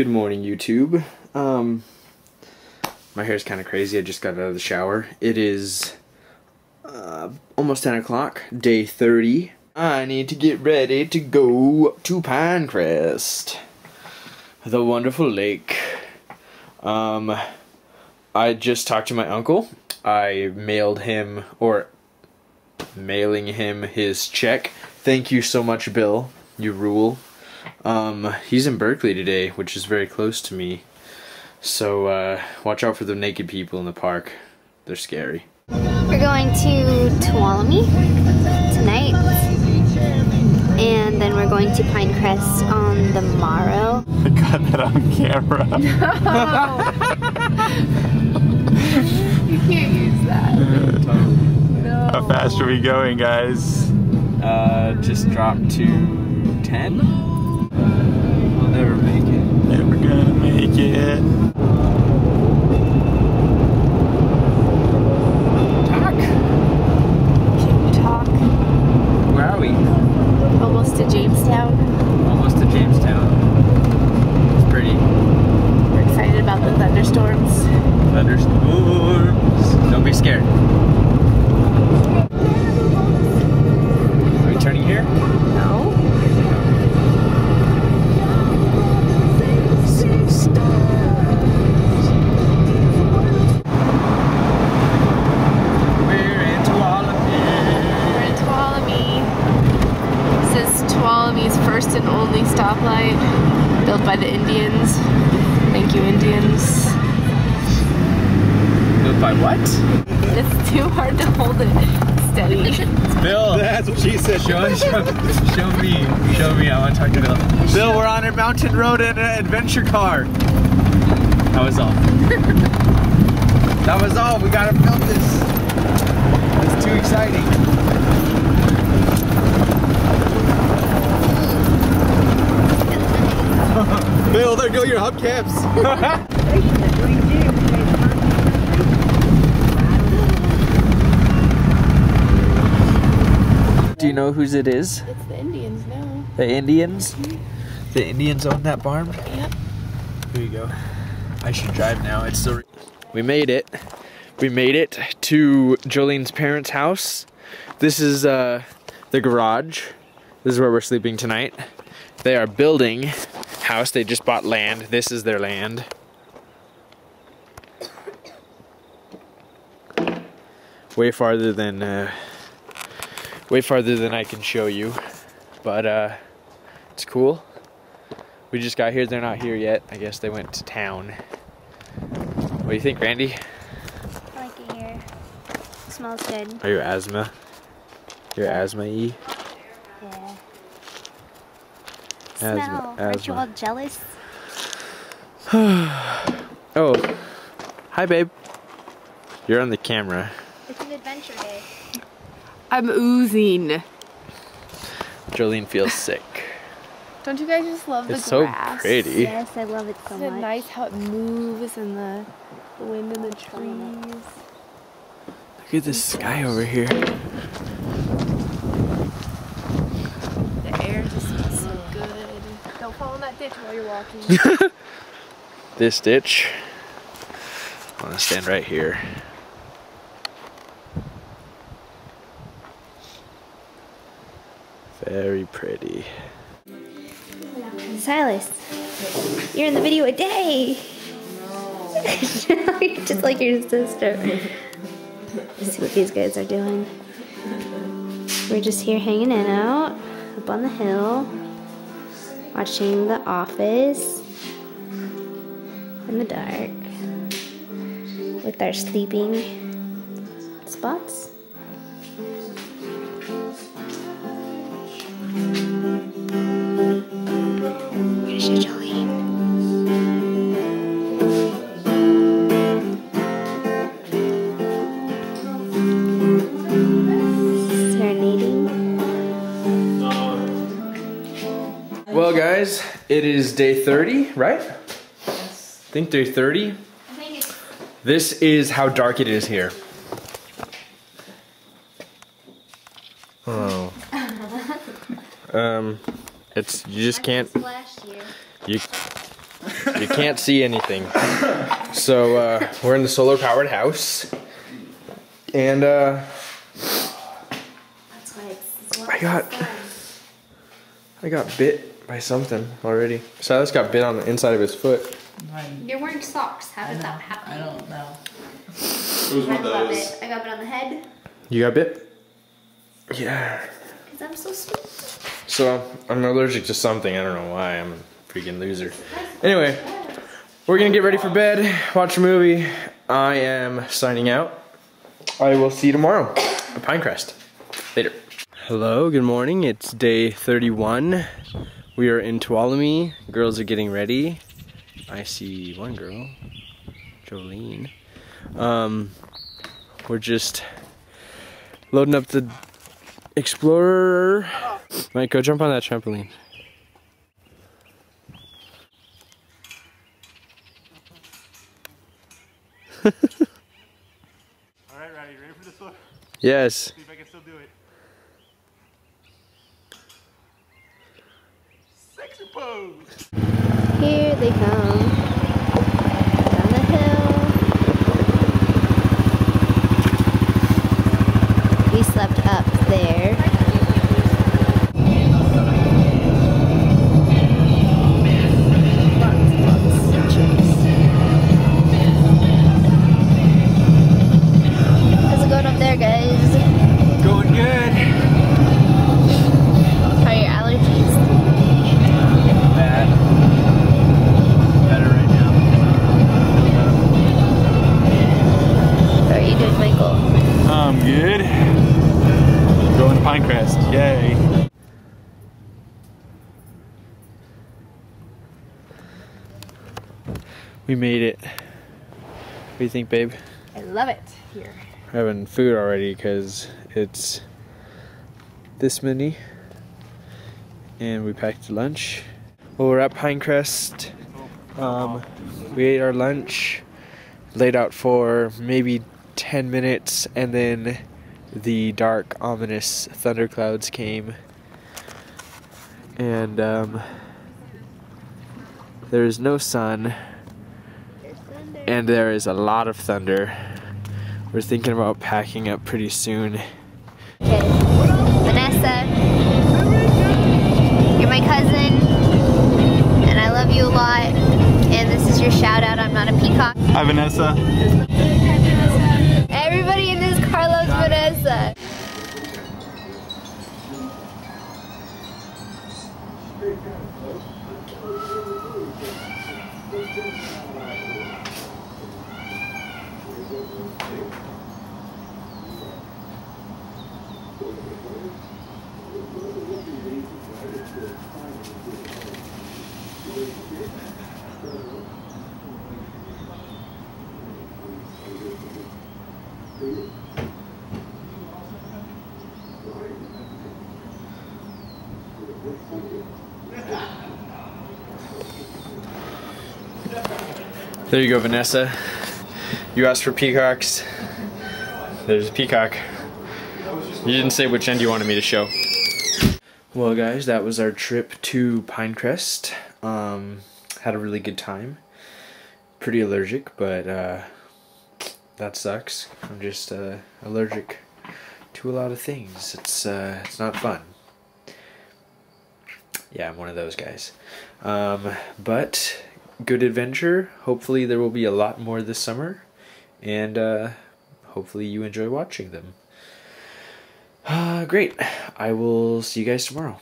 Good morning, YouTube. Um, my hair's kind of crazy. I just got out of the shower. It is uh, almost 10 o'clock, day 30. I need to get ready to go to Pinecrest, the wonderful lake. Um, I just talked to my uncle. I mailed him, or mailing him his check. Thank you so much, Bill. You rule. Um, he's in Berkeley today, which is very close to me. So, uh, watch out for the naked people in the park. They're scary. We're going to Tuolumne tonight. And then we're going to Pinecrest on the morrow. I got that on camera. You can't use that. No. How fast are we going, guys? Uh, just dropped to 10? We'll never make it. Never gonna make it. Stoplight, built by the Indians. Thank you, Indians. Built by what? It's too hard to hold it steady. Bill. That's what she said. Show, show, show me. Show me. I want to talk to Bill. Bill, we're on a mountain road in an adventure car. That was all. that was all. We gotta film this. It's too exciting. Bill, there go your hubcaps. Do you know whose it is? It's the Indians now. The Indians? The Indians own that barn? Yep. Here you go. I should drive now. It's still. We made it. We made it to Jolene's parents' house. This is uh, the garage. This is where we're sleeping tonight. They are building house. They just bought land. This is their land. Way farther than uh, way farther than I can show you, but uh, it's cool. We just got here. They're not here yet. I guess they went to town. What do you think, Randi? I like it here. smells good. Are you asthma? You're asthma-y? Yeah. Asthma- Smell. Aren't you all jealous? Oh, hi, babe. You're on the camera. It's an adventure day. I'm oozing. Jolene feels sick. Don't you guys just love the grass? It's so pretty. Yes, I love it so Isn't it much. nice how it moves and the, the wind in the trees? Look at the sky over here. The air just smells so good. Don't fall in that ditch while you're walking. This ditch. I'm gonna stand right here. Very pretty. Silas, you're in the video a day. you're just like your sister. Let's see what these guys are doing. We're just here hanging it out up on the hill, watching The Office in the dark with our sleeping spots. Guys, it is day 30, right? I think day 30. I think This is how dark it is here. Oh. Um, it's you just can't you You can't see anything. So uh, we're in the solar powered house. And uh, That's why it's, I got I got bit by something already. Silas got bit on the inside of his foot. You're wearing socks. How did that happen? I don't know. It was one of I love those. it. I got bit on the head You got bit? Yeah. because I'm so sweet. So I'm allergic to something. I don't know why. I'm a freaking loser. Anyway, we're gonna get ready for bed, watch a movie. I am signing out. I will see you tomorrow at Pinecrest. Later. Hello, good morning. It's day 31. We are in Tuolumne. Girls are getting ready. I see one girl, Jolene. Um, we're just loading up the Explorer. Mike, go jump on that trampoline. Alright, Roddy, ready for this one? Yes. Pinecrest. Yay. We made it. What do you think, babe? I love it here. having food already because it's this many and we packed lunch well we're at pinecrest um, we ate our lunch laid out for maybe 10 minutes and then the dark ominous thunderclouds came and um, there is no sun and there is a lot of thunder we're thinking about packing up pretty soon. Okay. Vanessa, you're my cousin, and I love you a lot. And this is your shout out. I'm not a peacock. Hi, Vanessa. Everybody in this car loves Vanessa. There you go, Vanessa. You asked for peacocks. There's a peacock. You didn't say which end you wanted me to show. Well, guys, that was our trip to Pinecrest. Um, had a really good time. Pretty allergic, but uh, that sucks. I'm just uh, allergic to a lot of things. It's uh, it's not fun. Yeah, I'm one of those guys. Um, but good adventure. Hopefully, there will be a lot more this summer, and uh, hopefully, you enjoy watching them. Uh, great. I will see you guys tomorrow.